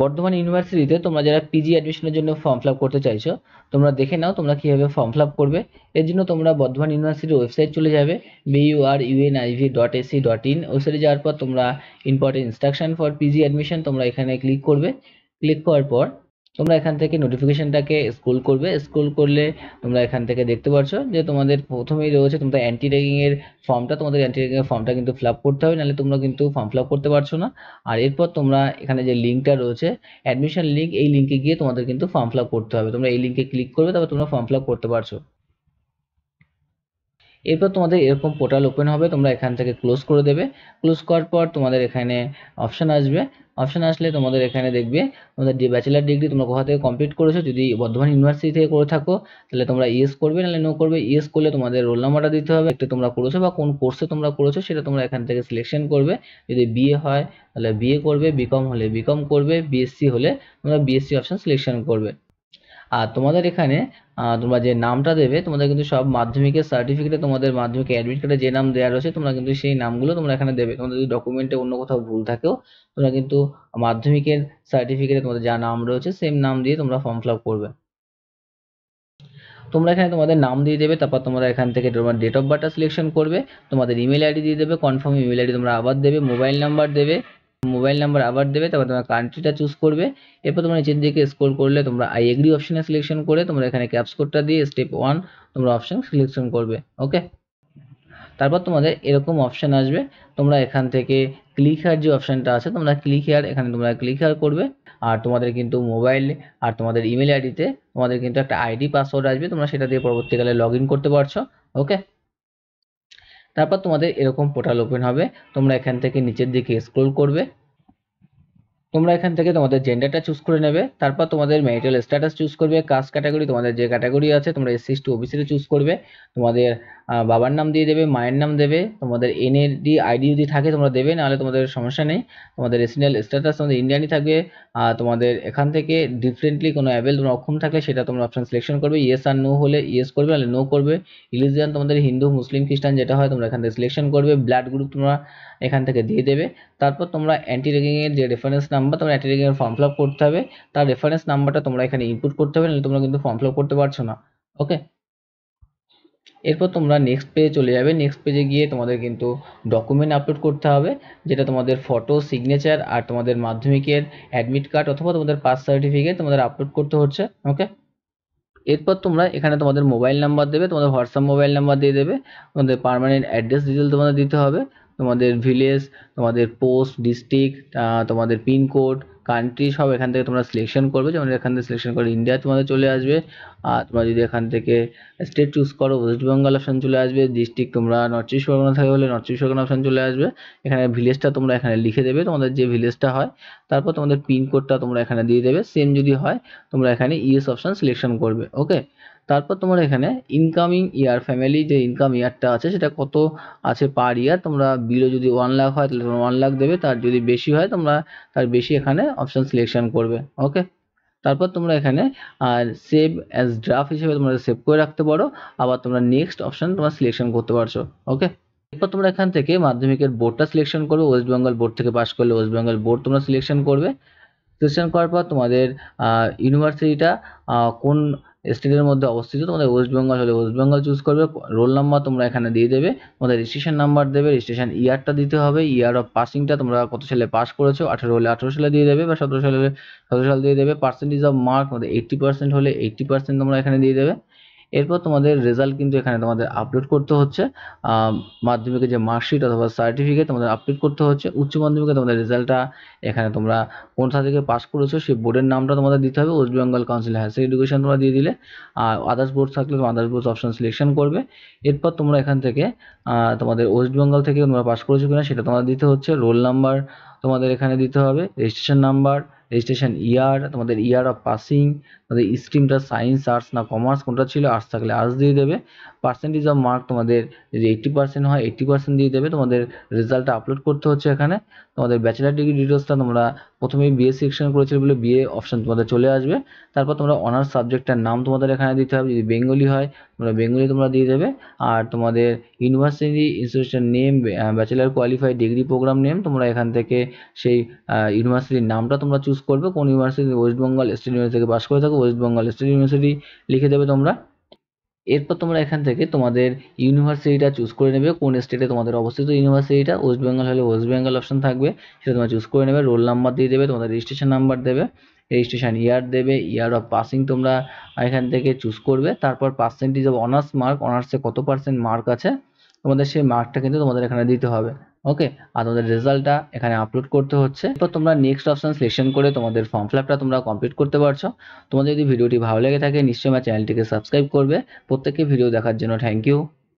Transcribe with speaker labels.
Speaker 1: বর্ধমান ইউনিভার্সিটিতে তোমরা যারা পিজি অ্যাডমিশনের জন্য ফর্ম ফিল করতে চাইছো, তোমরা দেখে নাও তোমরা কীভাবে ফর্ম ফিল করবে। এর জন্য তোমরা বর্ধমান ইউনিভার্সিটির ওয়েবসাইট চলে যাবে BUR UNIV dot AC dot in ওয়েবসাইটে যাওয়ার পর তোমরা important instruction for PG admission তোমরা এখানে ক্লিক করবে। ক্লিক করার পর তোমরা এখান থেকে নোটিফিকেশনটাকে স্ক্রোল করবে স্ক্রোল করলে তোমরা এখান থেকে দেখতে পাচ্ছ যে তোমাদের প্রথমেই রয়েছে তোমাদের অ্যান্টি র্যাগিংয়ের ফর্মটা তোমাদের অ্যান্টি র্যাগিংয়ের ফর্মটা কিন্তু ফিল করতে হবে, নাহলে তোমরা কিন্তু ফর্ম ফিল করতে পারছ না। আর এরপর তোমরা এখানে যে লিঙ্কটা রয়েছে অ্যাডমিশন লিঙ্ক এই লিঙ্কে গিয়ে তোমাদের কিন্তু ফর্ম ফিল করতে হবে। তোমরা এই লিঙ্কে ক্লিক করবে, তারপর তোমরা ফর্ম ফিল করতে পারছ। এরপর তোমাদের এরকম পোর্টাল ওপেন হবে, তোমরা এখান থেকে ক্লোজ করে দেবে। ক্লোজ করার পর তোমাদের এখানে অপশান আসবে। অপশান আসলে তোমাদের এখানে দেখবে, তোমাদের ব্যাচেলার ডিগ্রি তোমরা কোথা থেকে কমপ্লিট করেছ। যদি বর্ধমান ইউনিভার্সিটি থেকে করে থাকো, তাহলে তোমরা ইয়েস করবে, নাহলে নো করবে। ইয়েস করলে তোমাদের রোল নাম্বারটা দিতে হবে একটু তোমরা করেছ বা কোন কোর্সে তোমরা করেছ, সেটা তোমরা এখান থেকে সিলেকশন করবে। যদি বিএ হয়, তাহলে বিএ করবে বিকম হলে বিকম করবে বিএসসি হলে তোমরা বিএসসি অপশান সিলেকশন করবে। আর তোমাদের এখানে তোমরা যে নামটা দেবে, তোমাদের কিন্তু সব মাধ্যমিকের সার্টিফিকেটে তোমাদের মাধ্যমিকের অ্যাডমিট কার্ডে যে নাম দেওয়া রয়েছে, তোমরা কিন্তু সেই নামগুলো তোমরা এখানে দেবে। তোমাদের যদি ডকুমেন্টে অন্য কোথাও ভুল থাকেও, তোমরা কিন্তু মাধ্যমিকের সার্টিফিকেটে তোমাদের যা নাম রয়েছে সেম নাম দিয়ে তোমরা ফর্ম ফিল আপ করবে। তোমরা এখানে তোমাদের নাম দিয়ে দেবে, তারপর তোমরা এখান থেকে তোমার ডেট অফ বার্থটা সিলেকশন করবে, তোমাদের ইমেল আইডি দিয়ে দেবে কনফার্ম ইমেল আইডি তোমরা আবার দেবে মোবাইল নাম্বার দেবে মোবাইল নাম্বার আবার দেবে, তারপর তোমরা কান্ট্রিটা চুজ করবে। এরপর তোমরা নিচের দিকে স্ক্রল করলে তোমরা আই এগ্রি অপশানে সিলেকশন করে তোমরা এখানে ক্যাপস কোডটা দিয়ে স্টেপ ওয়ান তোমরা অপশান সিলেকশন করবে ওকে তারপর তোমাদের এরকম অপশান আসবে, তোমরা এখান থেকে ক্লিক হেয়ার যে অপশানটা আছে, তোমরা ক্লিক হেয়ার এখানে তোমরা ক্লিক হেয়ার করবে। আর তোমাদের কিন্তু মোবাইল আর তোমাদের ইমেল আইডিতে তোমাদের কিন্তু একটা আইডি পাসওয়ার্ড আসবে, তোমরা সেটা দিয়ে পরবর্তীকালে লগ করতে পারছ ওকে তারপর তোমাদের এরকম পোর্টাল ওপেন হবে। তোমরা এখান থেকে নিচের দিকে স্ক্রোল করবে। তোমরা এখান থেকে তোমাদের জেন্ডারটা চুজ করে নেবে, তারপর তোমাদের ম্যারিটাল স্ট্যাটাস চুজ করবে কাস্ট ক্যাটাগরি তোমাদের যে ক্যাটাগরি আছে, তোমরা এসসি টু ওবিসিতে চুজ করবে, তোমাদের বাবার নাম দিয়ে দেবে, মায়ের নাম দেবে, তোমাদের এনএডি আইডি যদি থাকে তোমরা দেবে, নাহলে তোমাদের সমস্যা নেই, তোমাদের রেসিডেন্ট স্ট্যাটাস তোমাদের ইন্ডিয়ানই থাকবে, আর তোমাদের এখান থেকে ডিফারেন্টলি কোনো অ্যাভেল তোমরা অক্ষম থাকলে সেটা তোমরা অপশন সিলেকশন করবে ইয়েস আর নো হলে ইয়েস করবে, নাহলে নো করবে রিলিজিয়ান তোমাদের হিন্দু, মুসলিম, খ্রিস্টান যেটা হয় তোমরা এখান থেকে সিলেকশন করবে ব্লাড গ্রুপ তোমরা এখান থেকে দিয়ে দেবে, তারপর তোমরা অ্যান্টি রেগিংয়ের যে রেফারেন্স নাম্বার তোমরা রেগিংয়ের ফর্ম ফিল করতে হবে। তার রেফারেন্স নাম্বারটা তোমরা এখানে ইনপুট করতে হবে, নাহলে তোমরা কিন্তু ফর্ম ফিল করতে পারছ না। ওকে এরপর তোমরা নেক্সট পেজে চলে যাবে। নেক্সট পেজে গিয়ে তোমাদের কিন্তু ডকুমেন্ট আপলোড করতে হবে, যেটা তোমাদের ফটো সিগনেচার আর তোমাদের মাধ্যমিকের অ্যাডমিট কার্ড অথবা তোমাদের পাস সার্টিফিকেট তোমাদের আপলোড করতে হচ্ছে। ওকে এরপর তোমরা এখানে তোমাদের মোবাইল নাম্বার দেবে, তোমাদের হোয়াটসঅ্যাপ মোবাইল নাম্বার দিয়ে দেবে, তোমাদের পারমানেন্ট অ্যাড্রেস ডিটেল তোমাদের দিতে হবে। তোমাদের ভিলেজ, তোমাদের পোস্ট, ডিস্ট্রিক্ট তোমাদের পিনকোড কান্ট্রি সব এখান থেকে তোমরা সিলেকশন করবে। যেমন এখান থেকে সিলেকশন করে ইন্ডিয়া তোমাদের চলে আসবে। আর তোমরা যদি এখান থেকে স্টেট চুজ করো ওয়েস্ট বেঙ্গল অপশান চলে আসবে। ডিস্ট্রিক্ট তোমরা নর্থ চব্বিশ পরগনা থাকে হলে নর্থ চব্বিশ পরগনা অপশান চলে আসবে। এখানে ভিলেজটা তোমরা এখানে লিখে দেবে, তোমাদের যে ভিলেজটা হয়। তারপর তোমাদের পিনকোডটা তোমরা এখানে দিয়ে দেবে। সেম যদি হয়, তোমরা এখানে ইএস অপশান সিলেকশন করবে ওকে তারপর তোমার এখানে ইনকামিং ইয়ার ফ্যামিলি যে ইনকাম ইয়ারটা আছে, সেটা কত আছে পার ইয়ার তোমরা বিলো যদি ওয়ান লাখ হয়, তাহলে ওয়ান লাখ দেবে। তার যদি বেশি হয়, তোমরা তার বেশি এখানে অপশান সিলেকশন করবে। ওকে তারপর তোমরা এখানে আর সেভ অ্যাজ ড্রাফট হিসেবে তোমরা সেভ করে রাখতে পারো। আবার তোমরা নেক্সট অপশান তোমরা সিলেকশন করতে পারছ। ওকে এরপর তোমরা এখান থেকে মাধ্যমিকের বোর্ডটা সিলেকশন করবে। ওয়েস্ট বেঙ্গল বোর্ড থেকে পাস করলে ওয়েস্ট বেঙ্গল বোর্ড তোমরা সিলেকশন করবে। সিলেকশন করার পর তোমাদের ইউনিভার্সিটিটা কোন স্টেটের মধ্যে অবস্থিত, তোমাদের ওয়েস্ট বেঙ্গল হলে ওয়েস্ট বেঙ্গল চুজ করবে রোল নাম্বার তোমরা এখানে দিয়ে দেবে, তোমাদের রেজিস্ট্রেশন নাম্বার দেবে রেজিস্ট্রেশন ইয়ারটা দিতে হবে ইয়ার অফ পাসিংটা তোমরা কত সালে পাস করেছ, আঠেরো হলে আঠেরো সালে দিয়ে দেবে, বা সতেরো সালে সতেরো সাল দিয়ে দেবে পার্সেন্টেজ অফ মার্ক তোমাদের এইট্টি পার্সেন্ট হলে এইট্টি পার্সেন্ট তোমরা এখানে দিয়ে দেবে। এরপর তোমাদের রেজাল্ট কিন্তু এখানে তোমাদের আপলোড করতে হচ্ছে। মাধ্যমিকের যে মার্কশিট অথবা সার্টিফিকেট তোমাদের আপলোড করতে হচ্ছে। উচ্চ মাধ্যমিকে তোমাদের রেজাল্টটা এখানে তোমরা কোনটা থেকে পাস করেছ সেই বোর্ডের নামটা তোমাদের দিতে হবে। West Bengal council higher education তোমরা দিয়ে দিলে। আর আদার্স বোর্ড থাকলে তোমরা আদার্স বোর্ড অপশন সিলেকশন করবে। এরপর তোমরা এখান থেকে তোমাদের ওয়েস্ট বেঙ্গল থেকে তোমরা পাস করেছ কিনা সেটা তোমাদের দিতে হচ্ছে। রোল নাম্বার তোমাদের এখানে দিতে হবে। রেজিস্ট্রেশন নাম্বার রেজিস্ট্রেশন ইয়ার তোমাদের ইয়ার অফ পাসিং তোমাদের স্ট্রিমটা সায়েন্স আর্টস না কমার্স কোনটা ছিল? আর্টস থাকলে আর্টস দিয়ে দেবে। পার্সেন্টেজ অফ মার্ক তোমাদের যদি এইট্টি পার্সেন্ট হয় এইট্টি পার্সেন্ট দিয়ে দেবে। তোমাদের রেজাল্টটা আপলোড করতে হচ্ছে এখানে। তোমাদের ব্যাচেলার ডিগ্রি ডিটেলসটা তোমরা প্রথমে বিএ সেকশন করেছিলে বলে বিএ অপশন তোমাদের চলে আসবে। তারপর তোমরা অনার্স সাবজেক্টটার নাম তোমাদের এখানে দিতে হবে। যদি বেঙ্গলি হয়, তোমরা বেঙ্গলি তোমরা দিয়ে দেবে। আর তোমাদের university institution name bachelor qualified degree program name তোমরা এখান থেকে সেই ইউনিভার্সিটির নামটা তোমরা চুজ করবে। কোন university West Bengal state university থেকে পাস করে থাকো। ওয়েস্ট বেঙ্গল স্টেট ইউনিভার্সিটি লিখে দেবে তোমরা। এরপর তোমরা এখান থেকে তোমাদের ইউনিভার্সিটিটা চুজ করে নেবে। কোন স্টেটে তোমাদের অবস্থিত ইউনিভার্সিটিটা ওয়েস্ট বেঙ্গল হলে ওয়েস্ট বেঙ্গল অপশন থাকবে। সেটা তোমরা চুজ করে নেবে। রোল নাম্বার দিয়ে দেবে, তোমাদের রেজিস্ট্রেশন নাম্বার দেবে। রেজিস্ট্রেশন ইয়ার দেবে ইয়ার অফ পাসিং তোমরা এখান থেকে চুজ করবে। তারপর পার্সেন্টেজ অফ অনার্স মার্ক অনার্সে কত পার্সেন্ট মার্ক আছে? তোমাদের সেই মার্কটা কিন্তু তোমাদের এখানে দিতে হবে। ওকে আর তোমাদের রেজাল্টটা এখানে আপলোড করতে হচ্ছে। এরপর তোমরা নেক্সট অপশন সিলেকশন করে তোমাদের ফর্ম ফিল তোমরা কমপ্লিট করতে পারছ। তোমাদের যদি ভিডিওটি ভালো লেগে থাকে, নিশ্চয়ই আমার চ্যানেলটিকে সাবস্ক্রাইব করবে। প্রত্যেককে ভিডিও দেখার জন্য থ্যাংক ইউ